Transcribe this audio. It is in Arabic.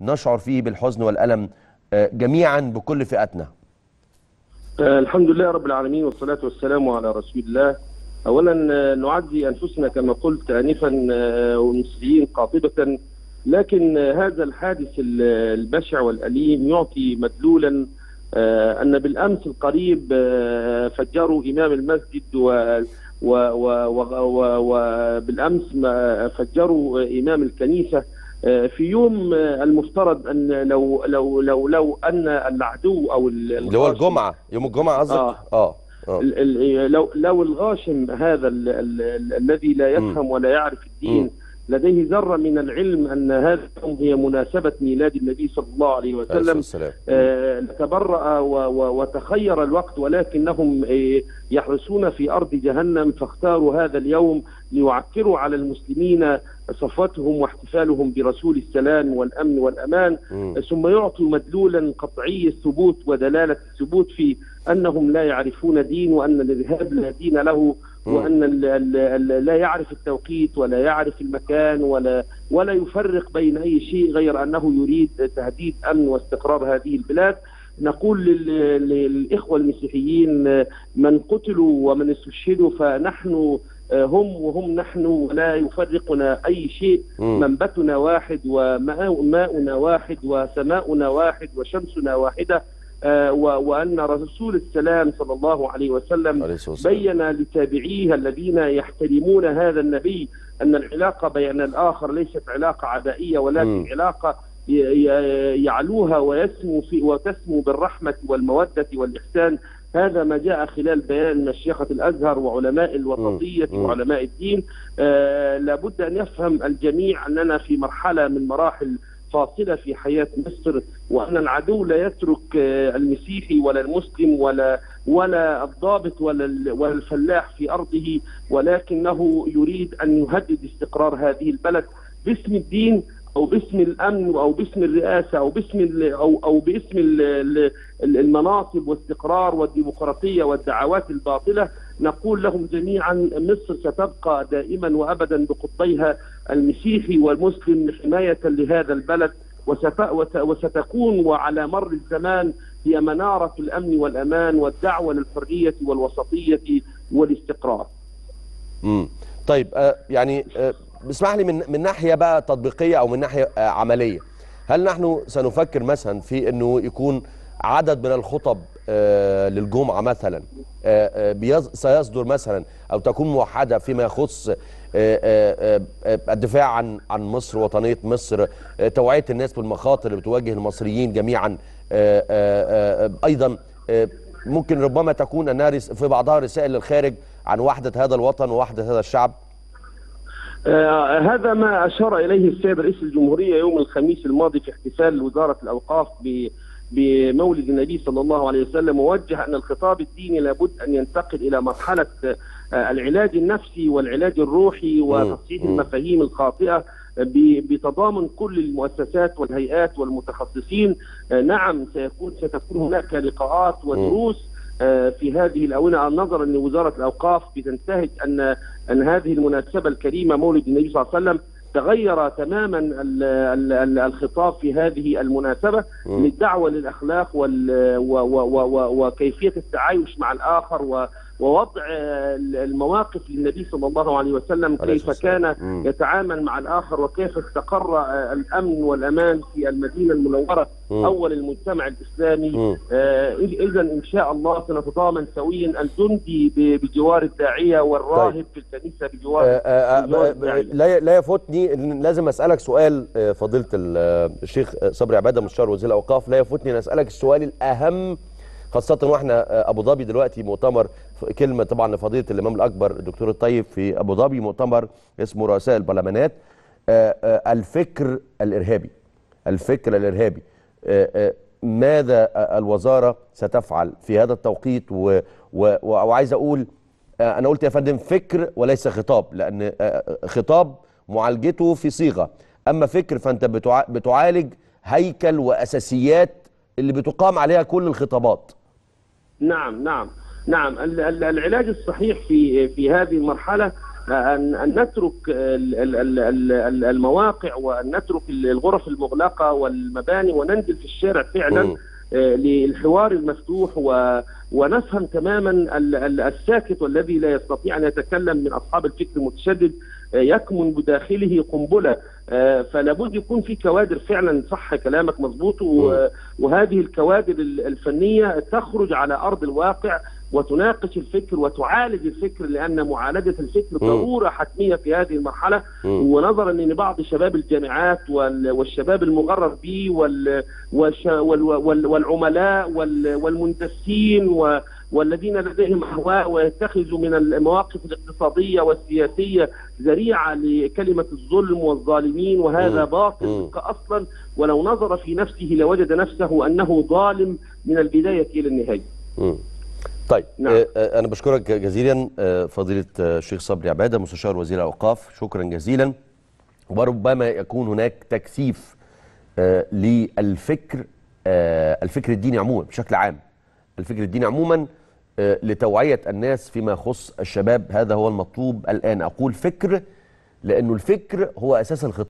نشعر فيه بالحزن والألم آه، جميعا بكل فئاتنا. آه، الحمد لله رب العالمين والصلاة والسلام على رسول الله. أولا آه، نعزي أنفسنا كما قلت آنفا والمسلمين قاطبة لكن هذا الحادث ال- البشع والأليم يعطي مدلولا أن بالأمس القريب فجروا إمام المسجد و و و و و وبالأمس ما فجروا إمام الكنيسة آه، في يوم آه، المفترض أن لو لو لو لو أن العدو أو ال- اللي هو الجمعة يوم الجمعة قصدك؟ آه. آه ال- ال- لو لو الغاشم هذا ال- ال- ال- الذي لا يفهم ولا يعرف الدين مم. لديه ذرة من العلم أن هذا اليوم هي مناسبة ميلاد النبي صلى الله عليه وسلم. آه، تبرأ وتخير الوقت ولكنهم آه، يحرسون في أرض جهنم فاختاروا هذا اليوم ليعكروا على المسلمين صفوتهم واحتفالهم برسول السلام والأمن والأمان. مم. ثم يعطوا مدلولا قطعي الثبوت ودلالة الثبوت في أنهم لا يعرفون دين وأن الإرهاب لا دين له. مم. وأن ال ال ال لا يعرف التوقيت ولا يعرف المكان ولا ولا يفرق بين أي شيء غير أنه يريد تهديد أمن واستقرار هذه البلاد نقول لل- للإخوة المسيحيين من قتلوا ومن استشهدوا فنحن آه، هم وهم نحن ولا يفرقنا أي شيء. منبتنا واحد وماؤنا واحد وسماؤنا واحد وشمسنا واحدة آه، و- وأن رسول السلام صلى الله عليه وسلم بين لتابعيه الذين يحترمون هذا النبي أن العلاقة بين الآخر ليست علاقة عدائية ولكن مم. علاقة يعلوها ويسمو في وتسمو بالرحمة والمودة والإحسان هذا ما جاء خلال بيان مشيخة الأزهر وعلماء الوسطية. وعلماء الدين آه لابد أن يفهم الجميع أننا في مرحلة من مراحل فاصلة في حياة مصر وأن العدو لا يترك آه، المسيحي ولا المسلم ولا ولا الضابط ولا ولا الفلاح في أرضه ولكنه يريد أن يهدد استقرار هذه البلد. باسم الدين أو باسم الأمن أو باسم الرئاسة أو باسم أو أو باسم ال- ال- ال- المناصب والاستقرار والديمقراطية والدعوات الباطلة نقول لهم جميعا مصر ستبقى دائما وابدا بقطبيها المسيحي والمسلم حماية لهذا البلد وستكون وعلى مر الزمان هي منارة الأمن والأمان والدعوة للحرية والوسطية والاستقرار. مم. طيب آه يعني آه اسمح لي من من ناحية بقى تطبيقية أو من ناحية آه عملية هل نحن سنفكر مثلا في إنه يكون عدد من الخطب للجمعة مثلا. آه آه سيصدر مثلا أو تكون موحدة فيما يخص آه آه آه الدفاع عن عن مصر وطنية مصر. آه توعية الناس بالمخاطر اللي بتواجه المصريين جميعا. آه آه آه أيضا آه ممكن ربما تكون انها في بعضها رسائل للخارج عن وحدة هذا الوطن ووحدة هذا الشعب. آه هذا ما أشار إليه السيد رئيس الجمهورية يوم الخميس الماضي في احتفال وزارة الأوقاف ب- بمولد النبي صلى الله عليه وسلم ووجه أن الخطاب الديني لابد أن ينتقل إلى مرحلة آه العلاج النفسي والعلاج الروحي وتصحيح. المفاهيم الخاطئة بتضامن كل المؤسسات والهيئات والمتخصصين. آه نعم سيكون ستكون هناك لقاءات ودروس آه، في هذه الآونة. نظرا أن وزارة الأوقاف بتنتهج أن أن هذه المناسبة الكريمة مولد النبي صلى الله عليه وسلم تغير تماما ال- ال- ال- الخطاب في هذه المناسبة مم. للدعوة للأخلاق وال- و- و- و- و- وكيفية التعايش مع الآخر و- ووضع آه، المواقف للنبي صلى الله عليه وسلم كيف كان. يتعامل مع الآخر وكيف استقر آه، الأمن والأمان في المدينة المنورة. أول المجتمع الإسلامي مم. إذا إن شاء الله سنتضامن سويا الجندي بجوار الداعية والراهب في الكنيسة بجوار آه، آه، بجوار آه، الداعية لا لا يفوتني إن لازم أسألك سؤال آه، آه، الشيخ صبري عبادة مستشار وزير الأوقاف لا يفوتني أن أسألك السؤال الأهم خاصة وإحنا آه، أبو ظبي دلوقتي مؤتمر كلمة طبعا لفضيلة الإمام الأكبر الدكتور الطيب في أبو ظبي مؤتمر اسمه رؤساء البرلمانات آه، آه، الفكر الإرهابي. الفكر الإرهابي. ماذا الوزارة ستفعل في هذا التوقيت؟ و- وعايز أقول أنا قلت يا فندم فكر وليس خطاب لأن خطاب معالجته في صيغة. أما فكر فأنت بتع- بتعالج هيكل وأساسيات اللي بتقام عليها كل الخطابات. نعم نعم نعم ال- ال- العلاج الصحيح في في هذه المرحلة أن أن نترك ال- ال- ال- ال- ال- المواقع وأن نترك الغرف المغلقة والمباني وننزل في الشارع فعلا. آه، للحوار المفتوح و... ونفهم تماما ال- ال- الساكت والذي لا يستطيع أن يتكلم من أصحاب الفكر المتشدد آه، يكمن بداخله قنبلة آه، فلا بد يكون في كوادر فعلا صح كلامك مظبوط وهذه الكوادر ال- الفنية تخرج على أرض الواقع وتناقش الفكر وتعالج الفكر لأن معالجة الفكر ضرورة حتمية في هذه المرحلة. ونظرا ان بعض شباب الجامعات وال- والشباب المغرر به والعملاء وال- والمندسين والذين لديهم أهواء ويتخذوا من المواقف الاقتصادية والسياسية ذريعة لكلمة الظلم والظالمين وهذا. باطل. أصلا ولو نظر في نفسه لوجد نفسه أنه ظالم من البداية إلى النهاية. طيب نعم. آه، آه، أنا بشكرك جزيلا آه، فضيلة الشيخ صبري عبادة مستشار وزير الاوقاف شكرا جزيلا وربما يكون هناك تكثيف للفكر الفكر الديني عموما بشكل عام الفكر الديني عموما آه، لتوعية الناس فيما يخص الشباب هذا هو المطلوب الآن. أقول فكر لأنه الفكر هو أساس الخطاب.